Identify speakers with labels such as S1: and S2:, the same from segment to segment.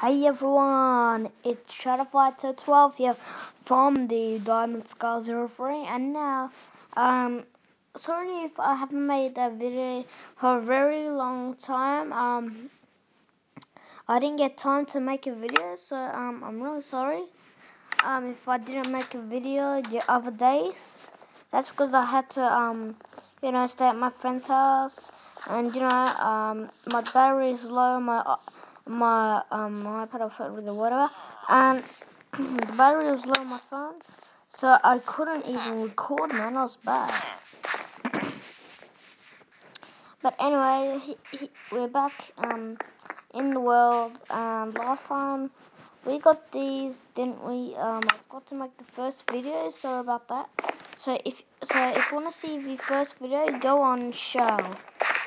S1: Hey everyone, it's Shadowfighter12 here from the Diamond Scar 03 and now, um, sorry if I haven't made a video for a very long time, um, I didn't get time to make a video, so, um, I'm really sorry, um, if I didn't make a video the other days, that's because I had to, um, you know, stay at my friend's house, and, you know, um, my battery is low, my, my um my iPad I felt with the whatever. And the battery was low on my phone so I couldn't even record man. I was bad. But anyway he, he, we're back um in the world. And last time we got these didn't we? Um I got to make the first video so about that. So if so if you want to see the first video go on show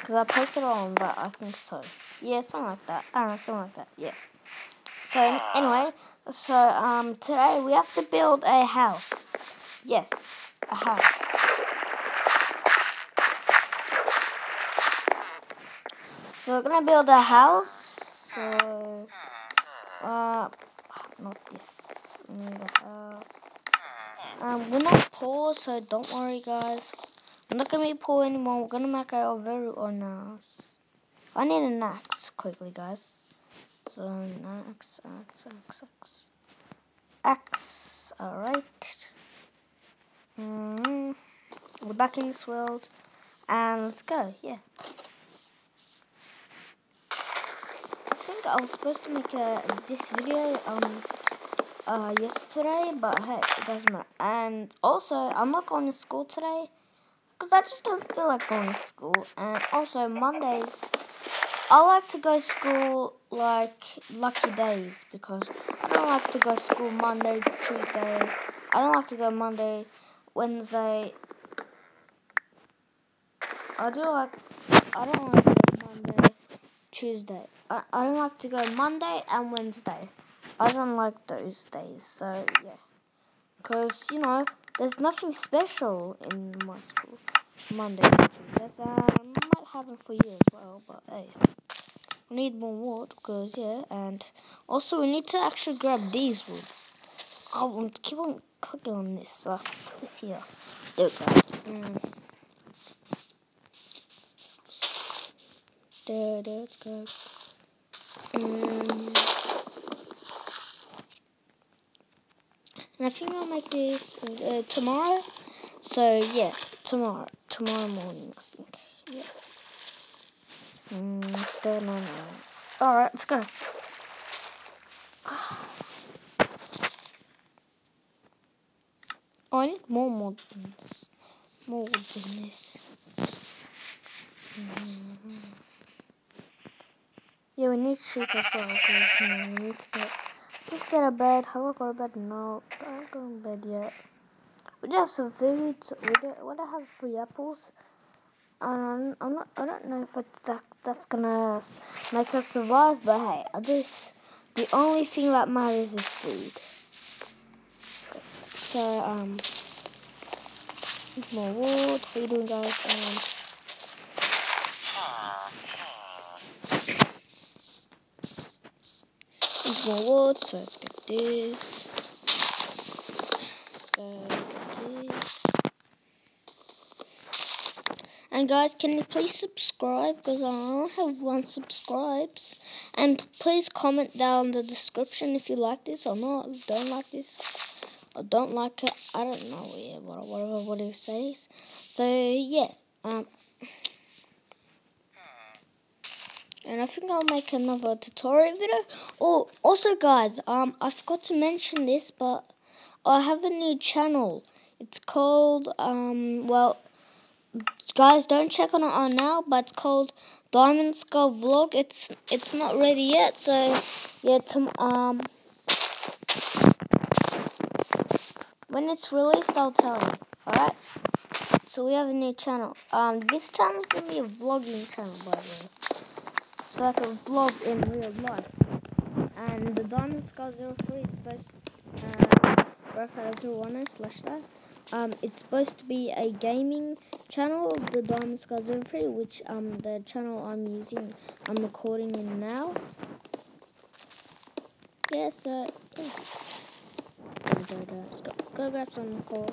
S1: because I posted on that I think so yeah, something like that. I don't know, something like that. Yeah. So anyway, so um, today we have to build a house. Yes, a house. So we're gonna build a house. So, uh, not this. Need a house. Um, we're not poor, so don't worry, guys. We're not gonna be poor anymore. We're gonna make our very own house. I need an axe quickly, guys. So an axe, axe, axe, axe. Axe, alright. Mm -hmm. We're back in this world. And let's go, yeah. I think I was supposed to make a, this video um uh yesterday, but hey, it doesn't matter. And also, I'm not going to school today because I just don't feel like going to school. And also, Mondays I like to go to school like lucky days because I don't like to go to school Monday, Tuesday. I don't like to go Monday, Wednesday. I do like I don't like to go Monday, Tuesday. I, I don't like to go Monday and Wednesday. I don't like those days. So yeah, because you know there's nothing special in my school. Monday. That might happen for you as well, but hey. We need more wood because yeah and also we need to actually grab these woods. I want keep on clicking on this uh, this here. There we go. Mm. there there let's go um, and I think I'll make this uh, tomorrow so yeah tomorrow tomorrow morning I think yeah Mm, no, no, no. Alright, let's go. Oh, I need more mod than this. More than this. Mm -hmm. Yeah, we need sheep as well. We need to get. Let's get a bed. Have I got a bed? No, I haven't got a bed yet. We do have some food. We do. What I have three apples. Um, I'm not, I don't know if that, that's gonna make us survive, but hey, I just, the only thing that matters is food. So, um, more wood, how you doing guys? Um, more wood, so let's get this. Let's go get this. And guys, can you please subscribe because I don't have one subscribes. And please comment down the description if you like this or not. Don't like this or don't like it. I don't know. Yeah, whatever, whatever it says. So yeah. Um. And I think I'll make another tutorial video. Oh, also guys, um, I forgot to mention this, but I have a new channel. It's called, um, well, guys don't check on it on now but it's called diamond skull vlog it's it's not ready yet so yeah um when it's released i'll tell you all right so we have a new channel um this channel is gonna be a vlogging channel by the way so I can vlog in real life and the diamond skull 03 is supposed uh, Raphael 01 slash that um, it's supposed to be a gaming channel, the Diamond Skies Free, which um the channel I'm using, I'm recording in now. yeah, so yeah. Go, go, grab some coal.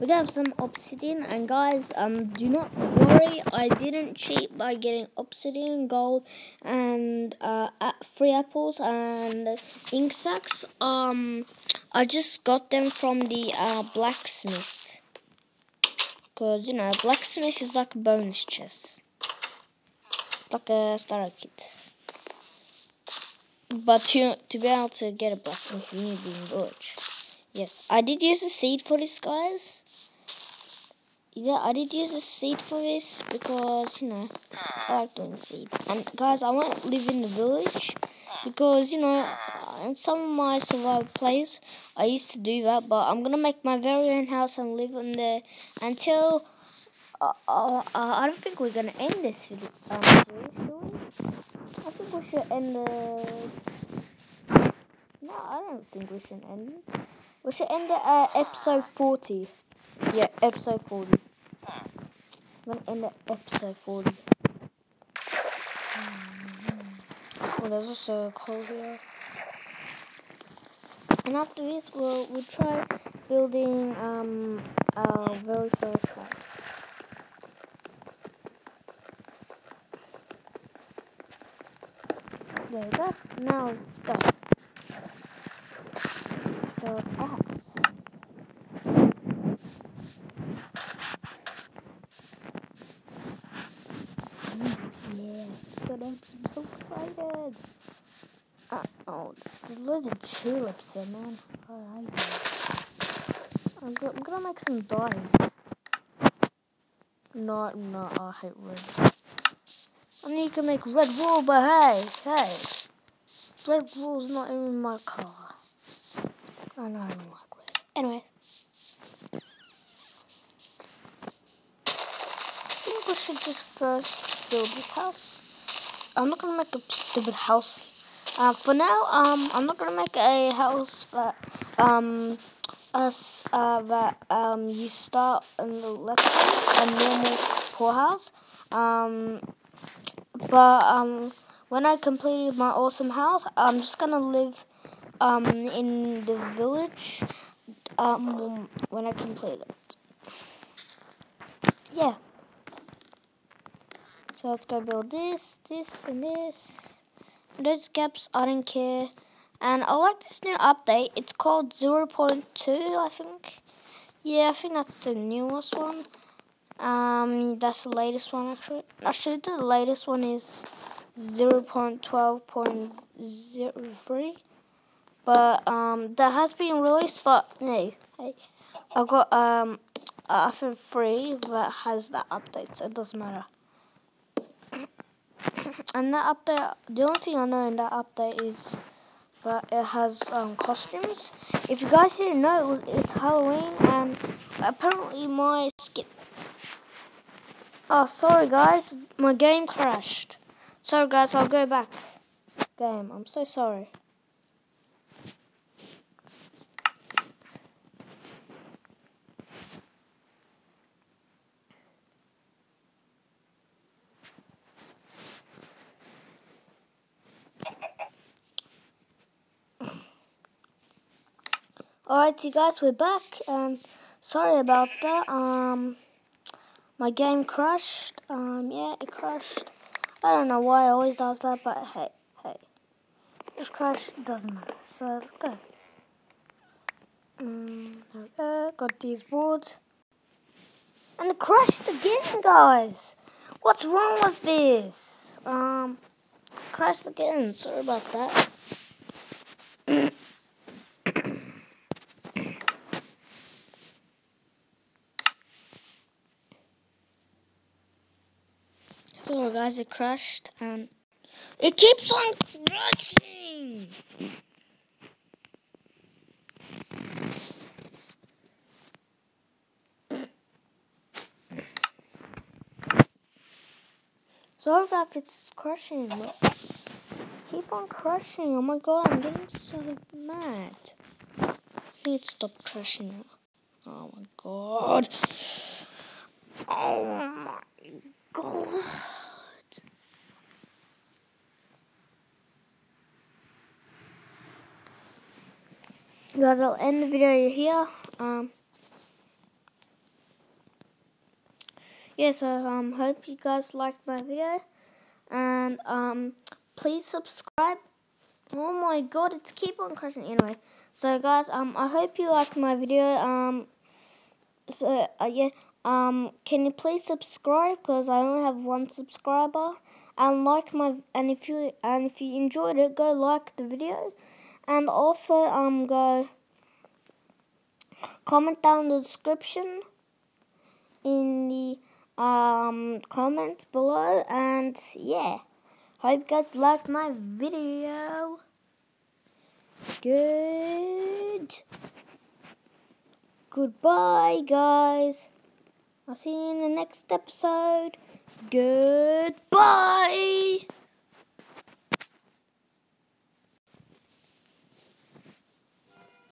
S1: We have some obsidian, and guys, um, do not worry. I didn't cheat by getting obsidian, gold, and uh, free apples and ink sacks. Um, I just got them from the uh, blacksmith, cause you know blacksmith is like a bonus chest, like a starter kit. But to to be able to get a blacksmith, you need the village. Yes, I did use a seed for this, guys yeah, I did use a seed for this because, you know, I like doing seeds. And guys, I won't live in the village because, you know, in some of my survival plays, I used to do that, but I'm going to make my very own house and live in there until, uh, uh, uh, I don't think we're going to end this video, um, series, I think we should end the, no, I don't think we should end it. We should end it at episode 40. Yeah, episode 40. When in the episode 40. Oh, there's a coal here. And after this, we'll, we'll try building um, our very first house. There we go. Now let's go. So, ah. I'm so excited. Uh, oh, there's loads of tulips here, man. Alright. I'm, go I'm gonna make some dyes. No, no, I hate red. I mean, you can make red wool, but hey, hey. Red wool's not even my color. I know I don't like red. Anyway. I think we should just first build this house. I'm not gonna make a stupid house. Uh, for now, um, I'm not gonna make a house that um, us uh, that um, you start in the left a normal poor house. Um, but um, when I completed my awesome house, I'm just gonna live um in the village um when I complete it. Yeah. So let's go build this, this, and this. Those gaps, I don't care. And I like this new update. It's called 0.2, I think. Yeah, I think that's the newest one. Um, that's the latest one, actually. Actually, the latest one is 0.12.03. But, um, has been released, but, no. hey. I got, um, I think free that has that update, so it doesn't matter and that update, the only thing I know in that update is that it has um, costumes. If you guys didn't know, it's Halloween, and apparently my skin. Oh, sorry guys, my game crashed. Sorry guys, I'll go back. Game, I'm so sorry. Alrighty guys, we're back and sorry about that. Um my game crashed. Um yeah, it crashed. I don't know why it always does that, but hey, hey. Just crash, it doesn't matter. So let's go. Um, there. Got these boards. And it crashed again, guys. What's wrong with this? Um crashed again. Sorry about that. So guys, it crashed and it keeps on crashing. Sorry about it's crushing. Keep on crushing. Oh my god, I'm getting so mad. I need to stop crushing now. Oh my god. Oh my god. Guys, I'll end the video here. Um, yeah, so um, hope you guys liked my video, and um, please subscribe. Oh my god, it's keep on crashing anyway. So guys, um, I hope you liked my video. Um, so uh, yeah, um, can you please subscribe because I only have one subscriber and like my and if you and if you enjoyed it, go like the video, and also um go comment down the description in the um comments below. And yeah. Hope you guys liked my video. Good. Goodbye guys. I'll see you in the next episode. Goodbye